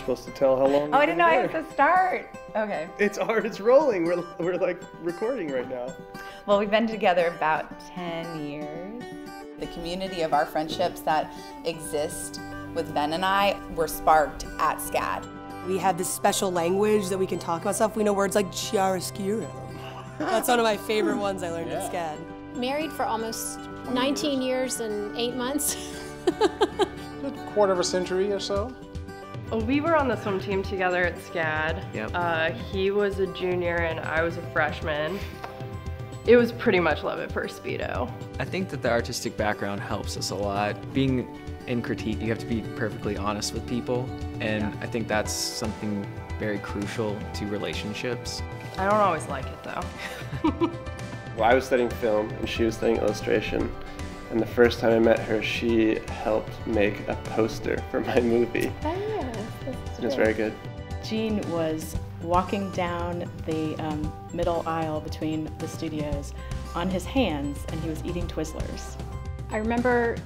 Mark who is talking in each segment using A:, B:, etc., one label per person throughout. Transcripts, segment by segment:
A: supposed to tell how long.
B: Oh, I didn't know I
A: been
B: had to start. Okay.
A: It's art. It's rolling. We're we're like recording right now.
B: Well, we've been together about 10 years. The community of our friendships that exist with Ben and I were sparked at SCAD.
C: We have this special language that we can talk about stuff. We know words like chiaroscuro. That's one of my favorite ones I learned at SCAD.
D: Married for almost 19 years and eight months.
E: A quarter of a century or so.
F: Well, we were on the swim team together at SCAD.
G: Yep.
F: Uh, he was a junior and I was a freshman. It was pretty much love at first speedo.
G: I think that the artistic background helps us a lot. Being in critique, you have to be perfectly honest with people, and I think that's something very crucial to relationships.
F: I don't always like it though.
A: Well, I was studying film and she was studying illustration. And the first time I met her, she helped make a poster for my movie.
D: Oh, yes.
A: It was very good.
H: Gene was walking down the um, middle aisle between the studios on his hands and he was eating Twizzlers.
D: I remember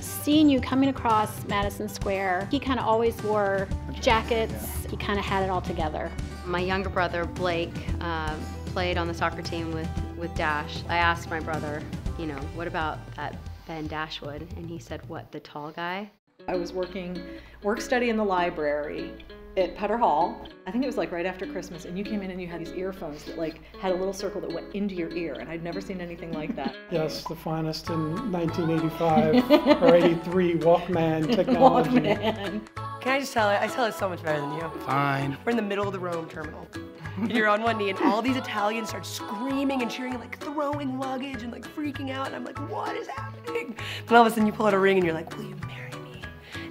D: seeing you coming across Madison Square. He kind of always wore jackets. He kind of had it all together.
I: My younger brother, Blake, um, played on the soccer team with, with Dash. I asked my brother, you know, what about that Ben Dashwood? And he said, what, the tall guy?
J: I was working work study in the library at Poetter Hall. I think it was like right after Christmas, and you came in and you had these earphones that like had a little circle that went into your ear, and I'd never seen anything like that.
K: Yes, the finest in 1985 or 83 Walkman technology.
J: Walkman.
C: Can I just tell it? I tell it so much better than you.
E: Fine.
C: We're in the middle of the Rome terminal. And you're on one knee, and all these Italians start screaming and cheering, and like throwing luggage and like freaking out. And I'm like, what is happening? And all of a sudden, you pull out a ring, and you're like, will you marry me?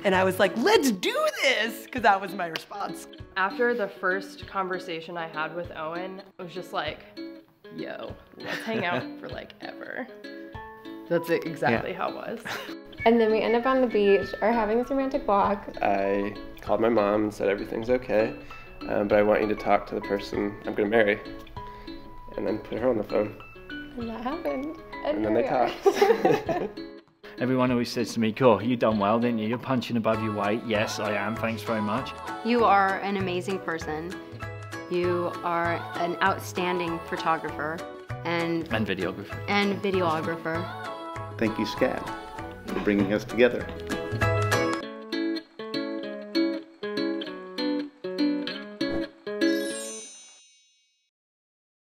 C: And I was like, let's do this, because that was my response.
F: After the first conversation I had with Owen, it was just like, yo, let's hang out for like ever. That's it, exactly how it was.
L: And then we end up on the beach or having this romantic walk.
A: I called my mom and said everything's okay, um, but I want you to talk to the person I'm going to marry. And then put her on the phone.
L: And that happened.
A: And then they
L: here
A: talked.
M: Everyone always says to me, Cool, you done well, didn't you? You're punching above your weight. Yes, I am. Thanks very much.
I: You are an amazing person. You are an outstanding photographer and,
M: And videographer.
I: and videographer.
N: Thank you, SCAD, for bringing us together.